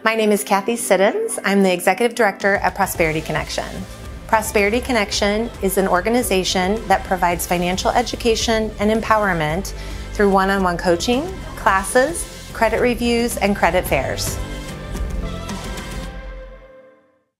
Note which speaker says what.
Speaker 1: My name is Kathy Siddons. I'm the Executive Director at Prosperity Connection. Prosperity Connection is an organization that provides financial education and empowerment through one on one coaching, classes, credit reviews, and credit fairs.